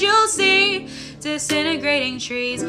you'll see disintegrating trees.